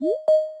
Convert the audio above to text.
Woo!